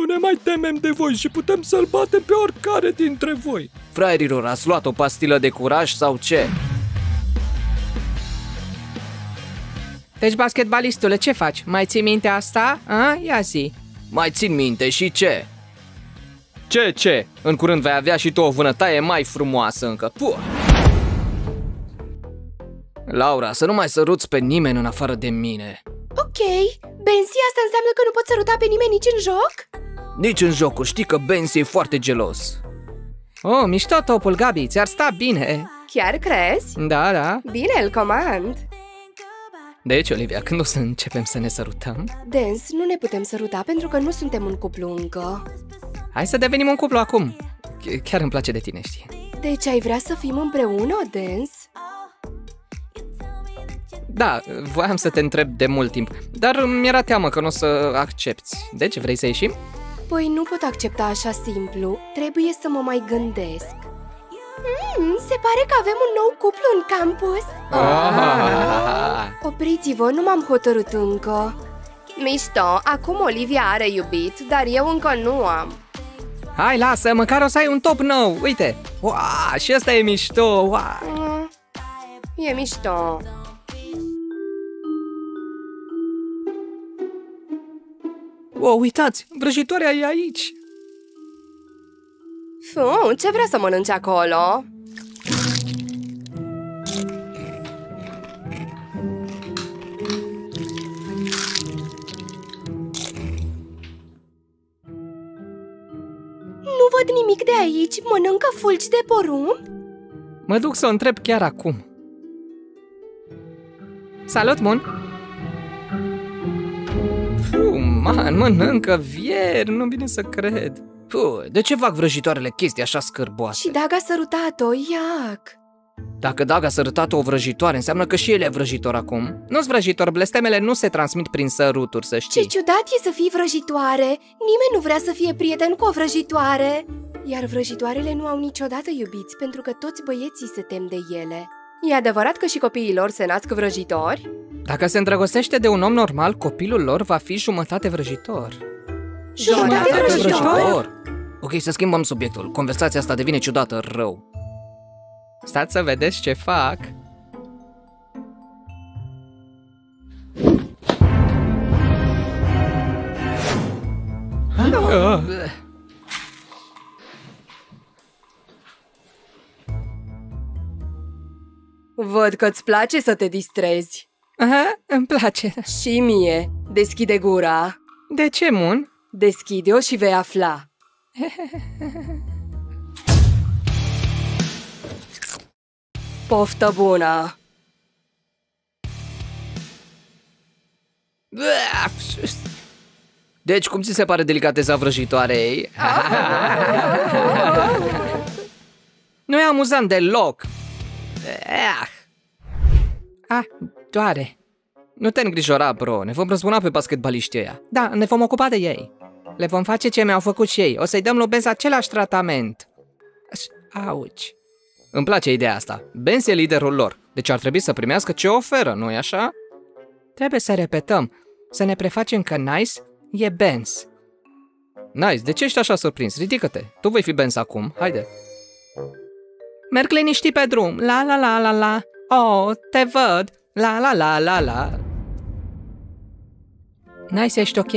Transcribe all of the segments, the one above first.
Nu ne mai temem de voi și putem să-l batem pe oricare dintre voi. Fraierilor, ați luat o pastilă de curaj sau ce? Deci, basketbalistule, ce faci? Mai ții minte asta? A? Ia zi. Mai țin minte și ce? Ce, ce? În curând vei avea și tu o vânătaie mai frumoasă încă. Puh! Laura, să nu mai săruți pe nimeni în afară de mine. Ok, Benzi, asta înseamnă că nu poți săruta pe nimeni nici în joc? Nici în jocul, știi că Benzi e foarte gelos. Oh, mișto topul, Gabi, ți-ar sta bine. Chiar crezi? Da, da. Bine, îl comand. Deci, Olivia, când o să începem să ne sărutăm? Dance, nu ne putem săruta pentru că nu suntem un cuplu încă. Hai să devenim un cuplu acum. Ch- Chiar îmi place de tine, știi? Deci ai vrea să fim împreună, Dance? Da, voiam să te întreb de mult timp, dar mi-era teamă că nu o să accepti. Deci, vrei să ieșim? Păi nu pot accepta așa simplu. Trebuie să mă mai gândesc. Hmm, se pare că avem un nou cuplu în campus. Ah. Opriți-vă, nu m-am hotărât încă. Mișto, acum Olivia are iubit, dar eu încă nu am. Hai, lasă, măcar o să ai un top nou, uite! Wow, și ăsta e mișto, wow. Mm, E mișto. Wow uitați, vrăjitoarea e aici! Fu, ce vrea să mănânci acolo? Nu văd nimic de aici. Mănâncă fulgi de porumb? Mă duc să o întreb chiar acum. Salut, Mun! Man, mănâncă vier, nu vine să cred. Puh, de ce fac vrăjitoarele chestii așa scârboase? Și Dag a sărutat-o, iac! Dacă Dag a sărătat o vrăjitoare, înseamnă că și el e vrăjitor acum. Nu-s vrăjitor, blestemele nu se transmit prin săruturi, să Ce știi. ciudat e să fii vrăjitoare! Nimeni nu vrea să fie prieten cu o vrăjitoare! Iar vrăjitoarele nu au niciodată iubiți, pentru că toți băieții se tem de ele. E adevărat că și copiii lor se nasc vrăjitori? Dacă se îndrăgostește de un om normal, copilul lor va fi jumătate vrăjitor. Jumătate vrăjitor? Ok, să schimbăm subiectul. Conversația asta devine ciudată rău. Stați să vedeți ce fac. Văd că-ți place să te distrezi. Aha, îmi place. Și mie. Deschide gura. De ce, Mun? Deschide-o și vei afla. Poftă bună! Deci, cum ți se pare delicateza vrăjitoarei? Nu e amuzant deloc. Ah, ah doare. Nu te îngrijora, bro, ne vom răzbuna pe basketbaliștii ăia. Da, ne vom ocupa de ei. Le vom face ce mi-au făcut și ei. O să-i dăm lui Benz același tratament. Aș- Auci. Îmi place ideea asta. Benz e liderul lor, deci ar trebui să primească ce oferă, nu-i așa? Trebuie să repetăm. Să ne prefacem că Nice e Benz. Nice, de ce ești așa surprins? Ridică-te, tu vei fi Benz acum, haide. Merg liniștit pe drum. La la la la la. Oh, te văd. La la la la la. Nice, ești ok?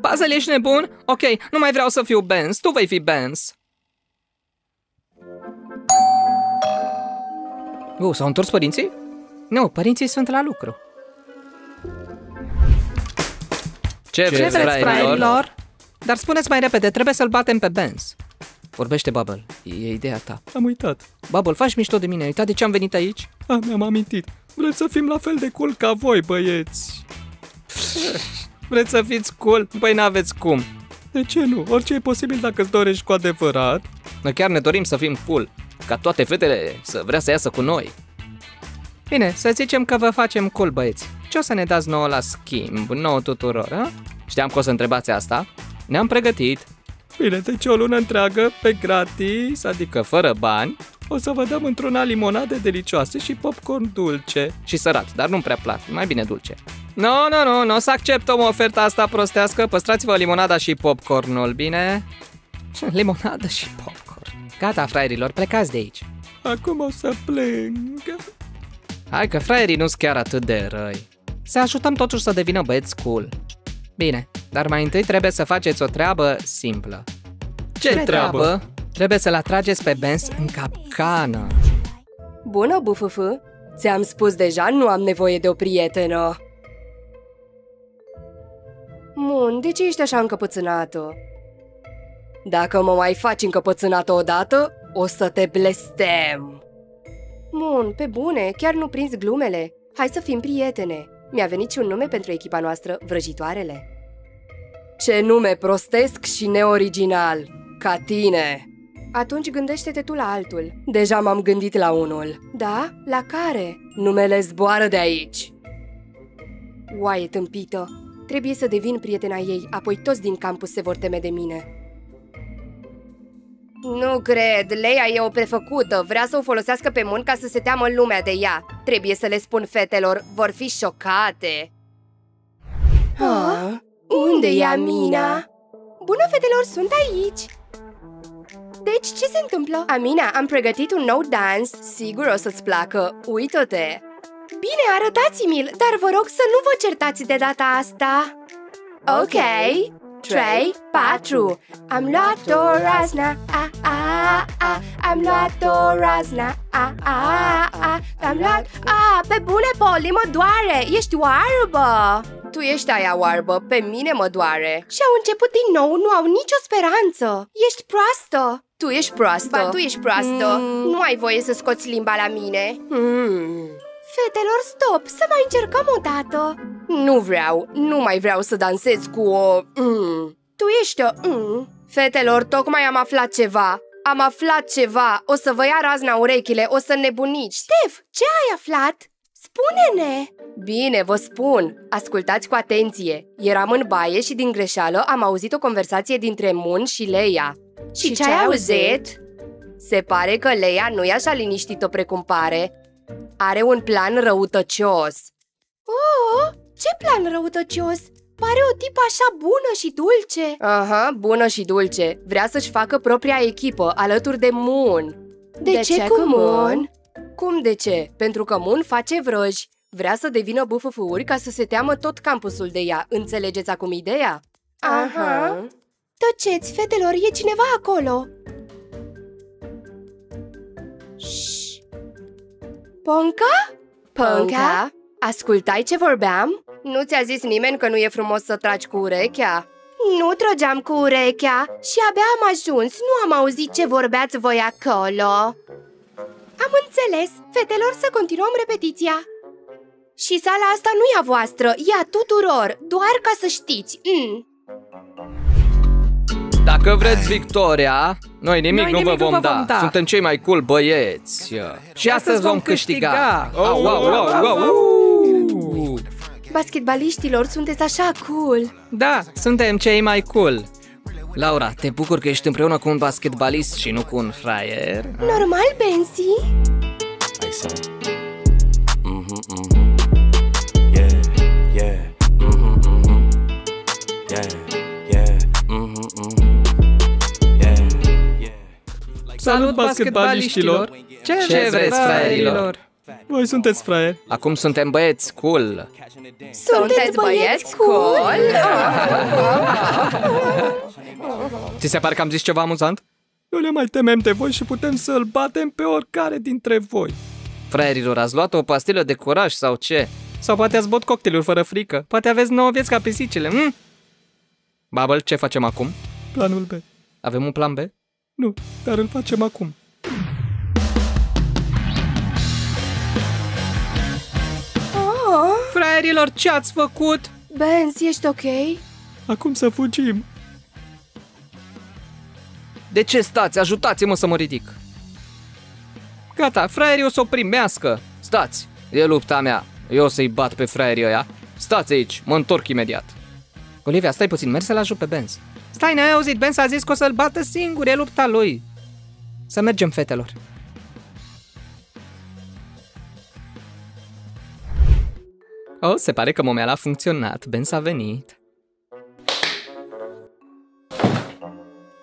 Puzzle, ești nebun? Ok, nu mai vreau să fiu Benz, tu vei fi Benz. Uh, s-au întors părinții? Nu, părinții sunt la lucru. Ce, Ce vreți, fraierilor? Dar spuneți mai repede, trebuie să-l batem pe Benz. Vorbește, Bubble, e ideea ta. Am uitat. Bubble, faci mișto de mine, ai uitat de ce am venit aici? A, mi-am amintit. Vreți să fim la fel de cool ca voi, băieți. Vreți să fiți cool? Păi n-aveți cum. De ce nu? Orice e posibil dacă îți dorești cu adevărat. Noi chiar ne dorim să fim cool, ca toate fetele să vrea să iasă cu noi. Bine, să zicem că vă facem cool, băieți. Ce o să ne dați nouă la schimb, nouă tuturor, a? Știam că o să întrebați asta. Ne-am pregătit, Bine, deci o lună întreagă, pe gratis, adică că fără bani o să vă dăm într-una limonade delicioase și popcorn dulce. și sărat, dar nu prea plac, mai bine dulce. Nu, nu, nu, nu o să acceptăm oferta asta prostească. Păstrați-vă limonada și popcornul, bine? Limonada și popcorn. Gata, fraierilor, plecați de aici. Acum o să plâng. Hai că fraierii nu sunt chiar atât de răi. Să ajutăm totuși să devină băieți cool. Bine, dar mai întâi trebuie să faceți o treabă simplă. Ce treabă? Trebuie să-l atrageți pe Benz în capcană. Bună, BFF! Ți-am spus deja, nu am nevoie de o prietenă. Mun, de ce ești așa încăpățânată? Dacă mă mai faci încăpățânată odată, o să te blestem. Mun, pe bune, chiar nu prinzi glumele. Hai să fim prietene. Mi-a venit și un nume pentru echipa noastră, Vrăjitoarele. Ce nume prostesc și neoriginal, ca tine! Atunci gândește-te tu la altul. Deja m-am gândit la unul. Da? La care? Numele zboară de aici. Oaie tâmpită. Trebuie să devin prietena ei, apoi toți din campus se vor teme de mine. Nu cred, Leia e o prefăcută, vrea să o folosească pe Mun ca să se teamă lumea de ea. Trebuie să le spun fetelor, vor fi șocate. Ha? Unde e Amina? Bună, fetelor, sunt aici! Deci, ce se întâmplă? Amina, am pregătit un nou dans, sigur o să-ți placă, uită-te! Bine, arătați-mi-l, dar vă rog să nu vă certați de data asta! Ok, 3, 4 Am luat o razna, a, a, a. Am luat o razna, a, a, a. Am luat, a, pe bune, Polly, mă doare, ești oarbă. Tu ești aia oarbă, pe mine mă doare. Și au început din nou, nu au nicio speranță. Ești proastă. Tu ești proastă. Ba, tu ești proastă. Mm. Nu ai voie să scoți limba la mine. Mm. Fetelor, stop, să mai încercăm o dată Nu vreau, nu mai vreau să dansez cu o... Mm. Tu ești o... Mm. Fetelor, tocmai am aflat ceva Am aflat ceva, o să vă ia razna urechile, o să nebunici Stef, ce ai aflat? Spune-ne! Bine, vă spun, ascultați cu atenție Eram în baie și din greșeală am auzit o conversație dintre Mun și Leia Și, și ce ai auzit? Se pare că Leia nu e așa liniștită precum pare are un plan răutăcios. Oh, ce plan răutăcios? Pare o tipă așa bună și dulce. Aha, bună și dulce. Vrea să-și facă propria echipă alături de Moon. De, de ce, ce cu Moon? Cum de ce? Pentru că Moon face vrăji. Vrea să devină bufăfuri ca să se teamă tot campusul de ea. Înțelegeți acum ideea? Aha. Tăceți, fetelor, e cineva acolo Ponca? Ponca? Ascultai ce vorbeam? Nu ți-a zis nimeni că nu e frumos să tragi cu urechea? Nu trăgeam cu urechea și abia am ajuns, nu am auzit ce vorbeați voi acolo Am înțeles, fetelor să continuăm repetiția Și sala asta nu e a voastră, e a tuturor, doar ca să știți mm. Dacă vreți victoria, noi nimic, Noi nu, nimic vă vom, nu vă da. vom da. Suntem cei mai cool băieți. Și astăzi vom câștiga. câștiga. Oh, wow, wow, wow, wow. Basketbaliștilor, sunteți așa cool Da, suntem cei mai cool. Laura, te bucur că ești împreună cu un basketbalist și nu cu un fraier? Normal, Benzi? Hey, son. Salut, basketbaliștilor! Ce, Ce vreți, fraierilor? Voi sunteți fraieri? Acum suntem băieți cool. Sunteți băieți cool? Ți se pare că am zis ceva amuzant? Nu ne mai temem de voi și putem să-l batem pe oricare dintre voi. Fraierilor, ați luat o pastilă de curaj sau ce? Sau poate ați băut cocktailuri fără frică? Poate aveți nouă vieți ca pisicile, hm? Bubble, ce facem acum? Planul B. Avem un plan B? Nu, dar îl facem acum. Oh, Fraierilor, ce ați făcut? Benz, ești ok? Acum să fugim. De ce stați? Ajutați-mă să mă ridic. Gata, fraierii o să o primească. Stați, e lupta mea. Eu o să-i bat pe fraierii ăia. Stați aici, mă întorc imediat. Olivia, stai puțin, mergi să-l ajut pe Benz. Stai, n-ai auzit? Benz a zis că o să-l bată singur, e lupta lui. Să mergem, fetelor. Oh, se pare că momeala a funcționat. Ben s-a venit.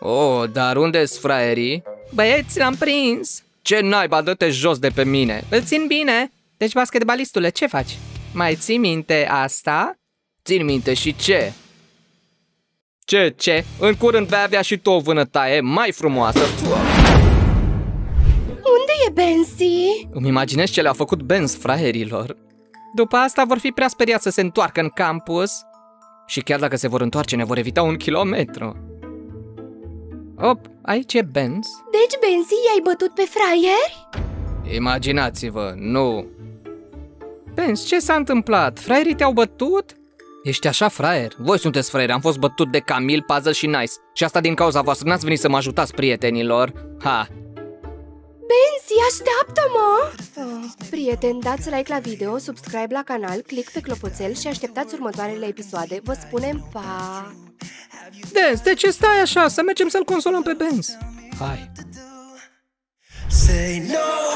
Oh, dar unde-s fraierii? Băieți, l-am prins! Ce naiba, dă-te jos de pe mine! Îl țin bine! Deci, basketbalistule, ce faci? Mai ții minte asta? Țin minte și ce? Ce, ce? În curând vei avea și tu o vânătaie mai frumoasă. Unde e Bensi? Îmi imaginez ce le-au făcut Benz fraierilor. După asta vor fi prea speriați să se întoarcă în campus. Și chiar dacă se vor întoarce, ne vor evita un kilometru. Op, aici e Benz. Deci, Bensi, i-ai bătut pe fraieri? Imaginați-vă, nu. Benz, ce s-a întâmplat? Fraierii te-au bătut? Ești așa fraier? Voi sunteți fraieri, am fost bătut de Camil, Puzzle și Nice. Și asta din cauza voastră, n-ați venit să mă ajutați, prietenilor. Ha! Bensi, așteaptă-mă! Oh, prieteni, dați like la video, subscribe la canal, click pe clopoțel și așteptați următoarele episoade. Vă spunem pa! Benz, de ce stai așa? Să mergem să-l consolăm pe Benz. Hai! Say no